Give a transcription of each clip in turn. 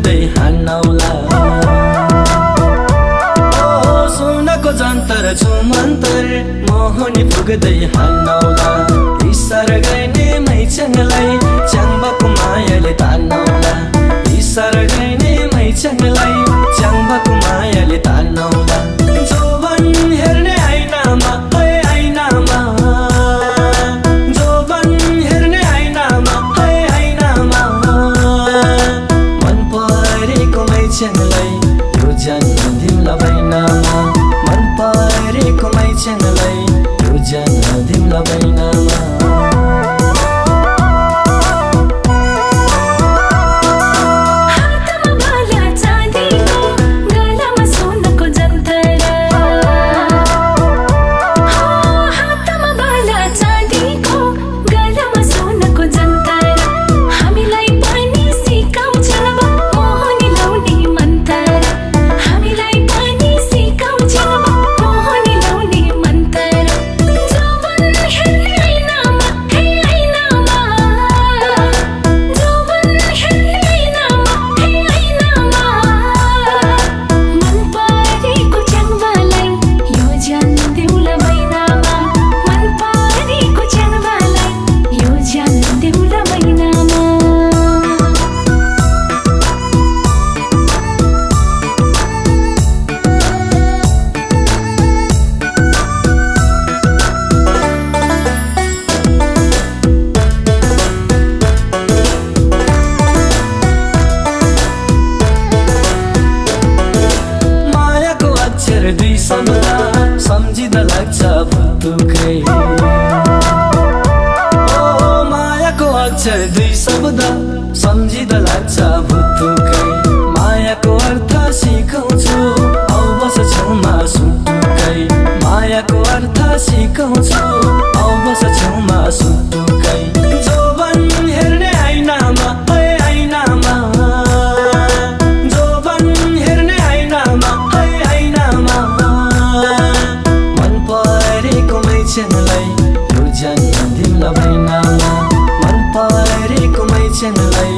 हेर्दै हान्नाउला सुनको जन्तर छुमन्तर मोहनी पुग्दै हान्नाउला दुई शब्द सम्झिँदा लाग्छ भुतुकै मायाको अर्थ सिकाउँछु औ बस छेउमा सुटुकै मायाको अर्थ सिकाउँछु। Chennai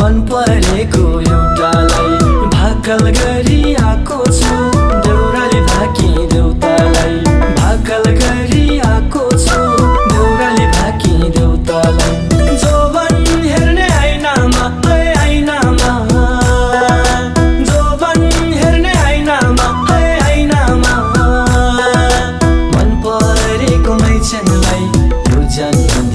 मन परेको एउटालाई भाकल गरी आएको छु। देउराले भाकी देउतालाई भाकल गरी आएको छु। देउराले भाकी देउतालाई जोवन हेर्ने आइनामा ऐ आइनामा जोवन हेर्ने आइनामा मात्रै आइनामा मन परेको मैचनलाई यो जन्म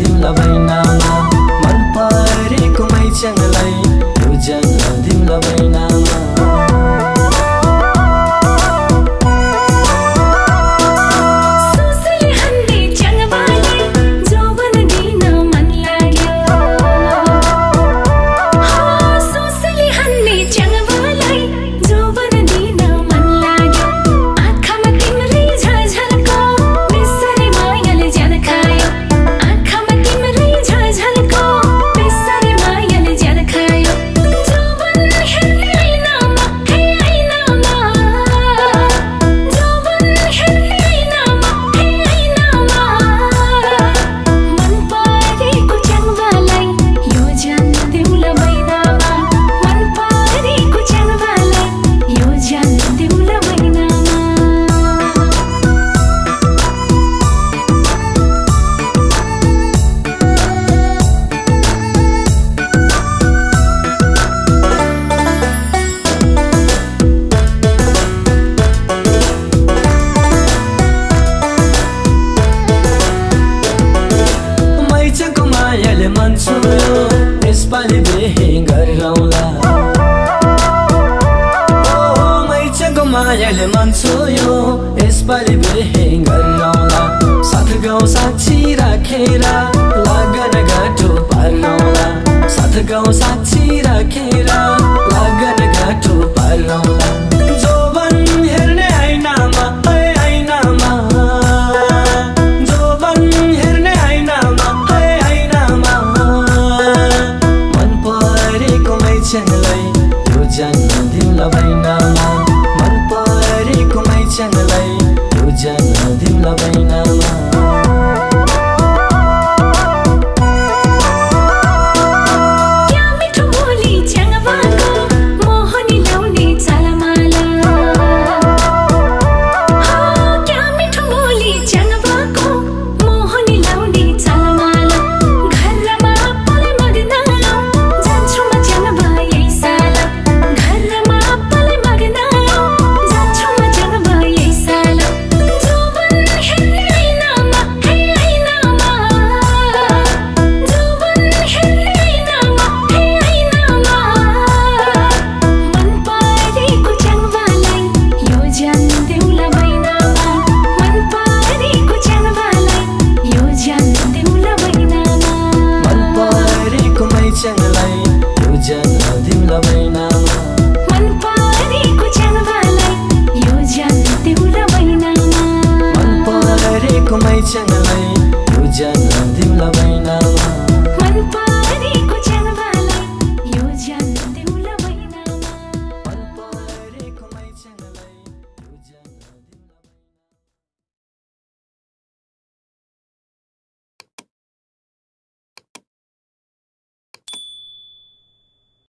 छोयो यसपालि मायाले मन छोयो यसपालि बिहे गाउँ साक्षी राखेर लगन गाउँ साक्षी राखेर